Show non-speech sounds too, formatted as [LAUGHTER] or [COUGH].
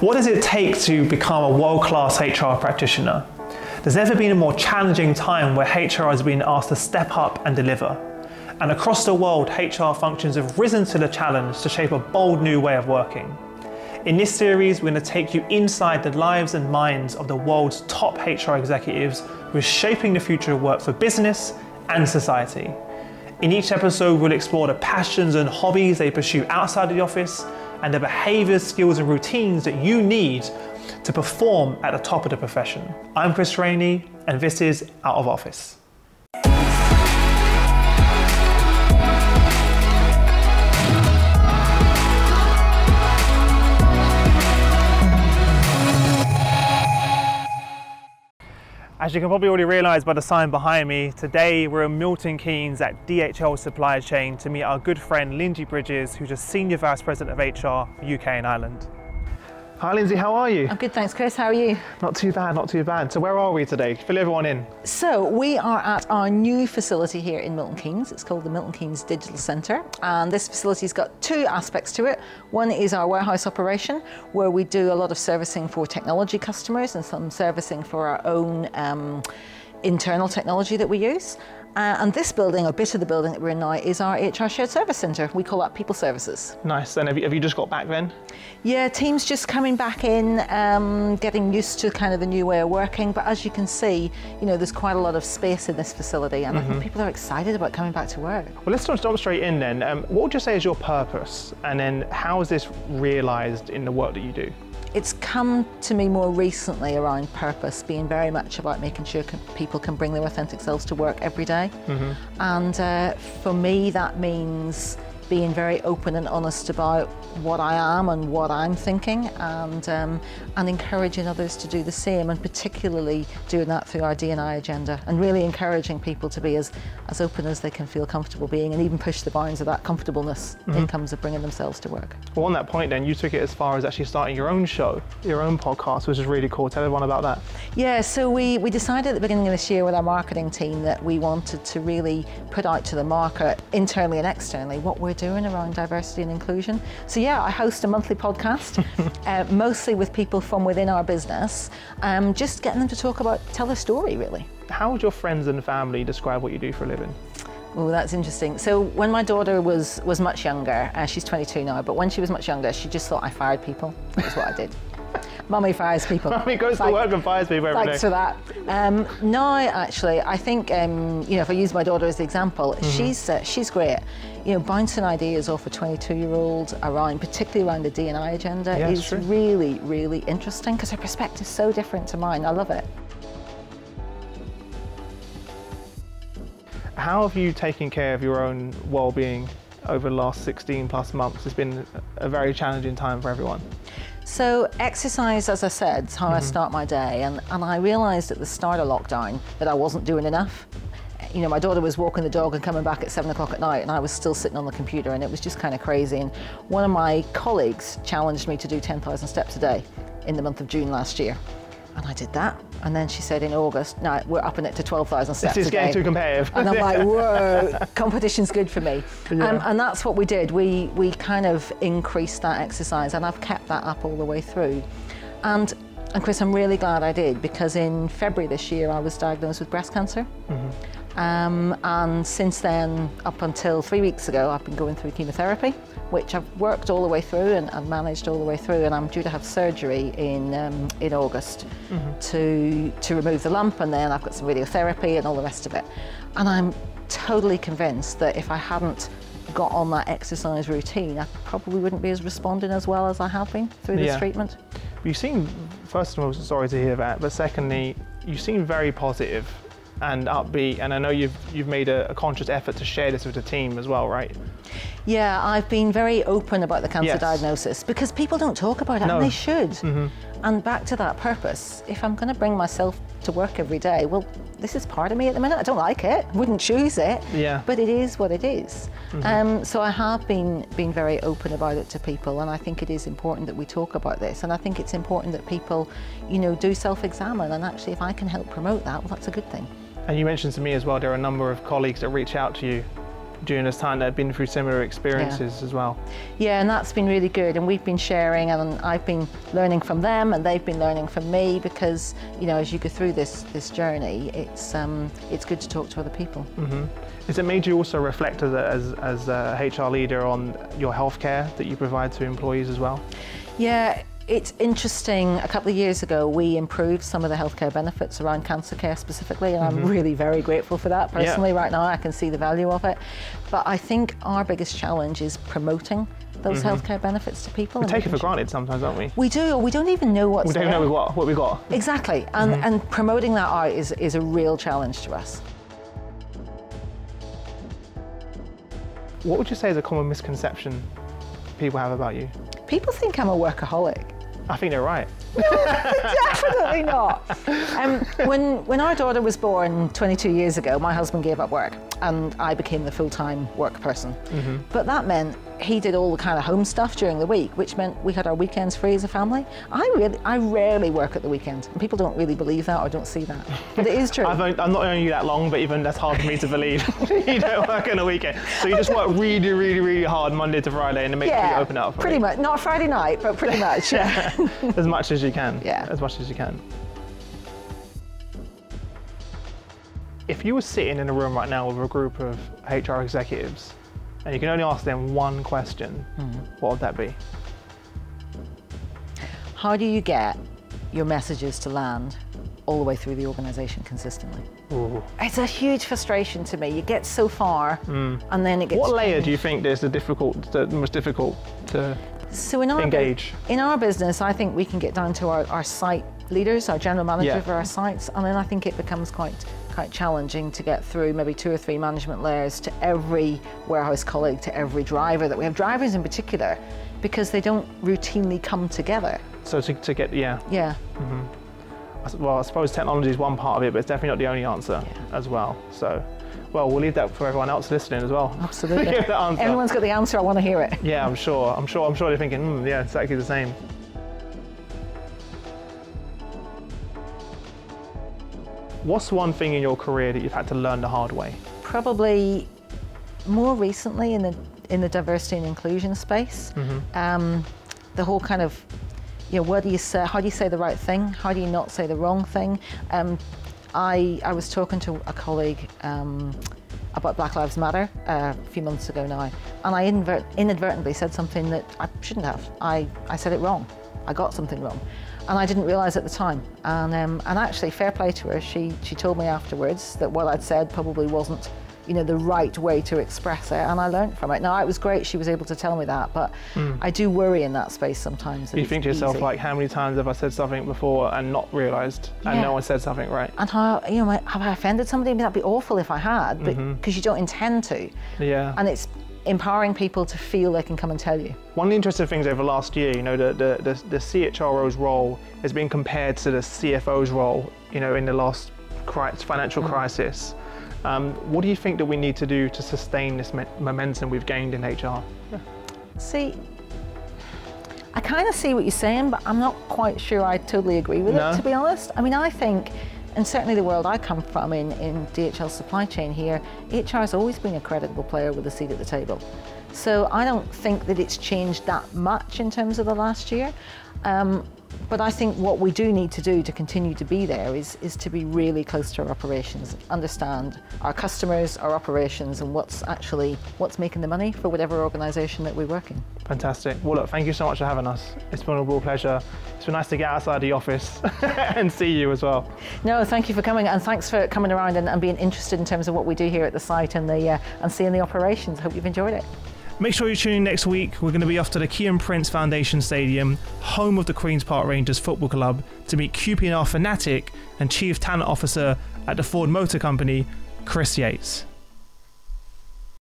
What does it take to become a world class HR practitioner? There's never been a more challenging time where HR has been asked to step up and deliver. And across the world, HR functions have risen to the challenge to shape a bold new way of working. In this series, we're going to take you inside the lives and minds of the world's top HR executives who are shaping the future of work for business and society. In each episode, we'll explore the passions and hobbies they pursue outside of the office and the behaviours, skills, and routines that you need to perform at the top of the profession. I'm Chris Rainey, and this is Out of Office. As you can probably already realise by the sign behind me, today we're in Milton Keynes at DHL Supply Chain to meet our good friend Lindsay Bridges, who's a Senior Vice President of HR for UK and Ireland. Hi Lindsay, how are you? I'm good, thanks, Chris. How are you? Not too bad, not too bad. So where are we today? Fill everyone in. So we are at our new facility here in Milton Keynes. It's called the Milton Keynes Digital Centre, and this facility's got two aspects to it. One is our warehouse operation, where we do a lot of servicing for technology customers and some servicing for our own. Um, internal technology that we use. Uh, and this building, or bit of the building that we're in now, is our HR Shared Service Centre. We call that People Services. Nice. And have you, have you just got back then? Yeah, teams just coming back in, um, getting used to kind of the new way of working. But as you can see, you know, there's quite a lot of space in this facility, and. I think mm-hmm. people are excited about coming back to work. Well, let's jump straight in then. Um, what would you say is your purpose, and then how is this realised in the work that you do? It's come to me more recently around purpose, being very much about making sure people can bring their authentic selves to work every day. Mm-hmm. And uh, for me, that means being very open and honest about what I am and what I'm thinking and um, and encouraging others to do the same and particularly doing that through our D&I agenda and really encouraging people to be as, as open as they can feel comfortable being and even push the bounds of that comfortableness mm-hmm. in terms of bringing themselves to work. Well on that point then you took it as far as actually starting your own show, your own podcast which is really cool. Tell everyone about that. Yeah so we, we decided at the beginning of this year with our marketing team that we wanted to really put out to the market internally and externally what we're doing around diversity and inclusion. So yeah, I host a monthly podcast, [LAUGHS] uh, mostly with people from within our business, um, just getting them to talk about, tell their story really. How would your friends and family describe what you do for a living? Oh, that's interesting. So when my daughter was was much younger, uh, she's 22 now, but when she was much younger, she just thought I fired people. That's what I did. Mummy fires people. [LAUGHS] Mummy goes to work and fires people every Thanks day. for that. Um, no, actually, I think um, you know if I use my daughter as the example, mm-hmm. she's uh, she's great. You know, bouncing ideas off a 22-year-old around, particularly around the D&I agenda, yeah, is true. really really interesting because her perspective is so different to mine. I love it. How have you taken care of your own well-being over the last 16 plus months? It's been a very challenging time for everyone. So exercise, as I said, is how mm-hmm. I start my day. And, and I realised at the start of lockdown that I wasn't doing enough. You know, my daughter was walking the dog and coming back at seven o'clock at night, and I was still sitting on the computer, and it was just kind of crazy. And one of my colleagues challenged me to do 10,000 steps a day in the month of June last year. And I did that. And then she said in August, no, we're upping it to 12,000 steps. This is getting too competitive. And I'm like, [LAUGHS] whoa, competition's good for me. Yeah. Um, and that's what we did. We, we kind of increased that exercise and I've kept that up all the way through. And, and Chris, I'm really glad I did because in February this year I was diagnosed with breast cancer. Mm-hmm. Um, and since then, up until three weeks ago, I've been going through chemotherapy, which I've worked all the way through and, and managed all the way through. And I'm due to have surgery in um, in August mm-hmm. to to remove the lump, and then I've got some radiotherapy and all the rest of it. And I'm totally convinced that if I hadn't got on that exercise routine, I probably wouldn't be as responding as well as I have been through this yeah. treatment. You seem, first of all, sorry to hear that, but secondly, you seem very positive and upbeat. And I know you've you've made a, a, conscious effort to share this with the team as well, right? Yeah, I've been very open about the cancer yes. diagnosis because people don't talk about it, no. and they should. Mm-hmm. And back to that purpose. If I'm going to bring myself to work every day, well, this is part of me at the minute. I don't like it, wouldn't choose it. Yeah. But it is what it is. Mm-hmm. Um, so I have been been very open about it to people, and I think it is important that we talk about this. And I think it's important that people, you know, do self-examine. And actually, if I can help promote that, well, that's a good thing. And you mentioned to me as well, there are a number of colleagues that reach out to you during this time that have been through similar experiences yeah. as well. Yeah, and that's been really good. And we've been sharing, and I've been learning from them, and they've been learning from me because you know as you go through this this journey, it's um, it's good to talk to other people. Mm-hmm. Has it made you also reflect as a, as, as a HR leader on your healthcare that you provide to employees as well? Yeah, it's interesting. A couple of years ago, we improved some of the healthcare benefits around cancer care specifically, and mm-hmm. I'm really very grateful for that personally. Yeah. Right now, I can see the value of it. But I think our biggest challenge is promoting those mm-hmm. healthcare benefits to people. We take it for granted sometimes, don't we? We do, or we don't even know what's We don't there. know what, what we got. Exactly, and, mm-hmm. and promoting that out is, is a real challenge to us. What would you say is a common misconception people have about you? People think I'm a workaholic. I think they're right. [LAUGHS] definitely not. Um, when, when our daughter was born 22 years ago, my husband gave up work and I became the full-time work person. Mm-hmm. But that meant he did all the kind of home stuff during the week, which meant we had our weekends free as a family. I really, I rarely work at the weekend, and people don't really believe that or don't see that, but it is [LAUGHS] true. I've, I'm not known you that long, but even that's hard for me to believe. [LAUGHS] you don't work on a weekend, so you just work really, really, really hard Monday to Friday, and then make yeah, sure you open up. pretty much, not Friday night, but pretty much. Yeah. as much as you can. Yeah. As much as you can. If you were sitting in a room right now with a group of HR executives and you can only ask them one question, mm. what would that be? How do you get your messages to land all the way through the organisation consistently? Ooh. It's a huge frustration to me. You get so far, mm. and then it gets. What layer do you think is the difficult, the most difficult to so in our engage? in our business, I think we can get down to our, our site leaders, our general manager yeah. for our sites, and then I think it becomes quite quite challenging to get through maybe two or three management layers to every warehouse colleague, to every driver that we have drivers in particular, because they don't routinely come together. So to, to get yeah. Yeah. Mm-hmm. Well, I suppose technology is one part of it, but it's definitely not the only answer yeah. as well. So, well, we'll leave that for everyone else listening as well. Absolutely. [LAUGHS] Everyone's got the answer. I want to hear it. Yeah, I'm sure. I'm sure. I'm sure they're thinking, mm, yeah, exactly the same. What's one thing in your career that you've had to learn the hard way? Probably more recently in the in the diversity and inclusion space. Mm-hmm. Um, the whole kind of you know, what do you say? How do you say the right thing? How do you not say the wrong thing? Um, I I was talking to a colleague. Um, about Black Lives Matter uh, a few months ago now, and I inadvertently said something that I shouldn't have. I, I said it wrong. I got something wrong and I didn't realise at the time. And, um, and actually, fair play to her, she, she told me afterwards that what I'd said probably wasn't you know, the right way to express it, and I learned from it. Now, it was great she was able to tell me that, but mm. I do worry in that space sometimes. You think to yourself, easy. like, how many times have I said something before and not realised, yeah. and no one said something right? And how, you know, have I offended somebody? I mean, that'd be awful if I had, because mm-hmm. you don't intend to. Yeah. And it's empowering people to feel they can come and tell you. One of the interesting things over the last year, you know, the, the, the, the CHRO's role has been compared to the CFO's role, you know, in the last financial mm. crisis. Um, what do you think that we need to do to sustain this momentum we've gained in HR? Yeah. See, I kind of see what you're saying, but I'm not quite sure I totally agree with no. it, to be honest. I mean, I think and certainly the world I come from in, in DHL supply chain here, HR has always been a creditable player with a seat at the table. So I don't think that it's changed that much in terms of the last year. Um, but I think what we do need to do to continue to be there is, is to be really close to our operations, understand our customers, our operations, and what's actually what's making the money for whatever organisation that we work in. Fantastic. Well, look, thank you so much for having us. It's been a real pleasure. It's been nice to get outside the office [LAUGHS] and see you as well. No, thank you for coming, and thanks for coming around and, and being interested in terms of what we do here at the site and the uh, and seeing the operations. Hope you've enjoyed it. Make sure you tune in next week. We're going to be off to the Kiyan Prince Foundation Stadium, home of the Queen's Park Rangers Football Club, to meet QPR fanatic and Chief Talent Officer at the Ford Motor Company, Chris Yates.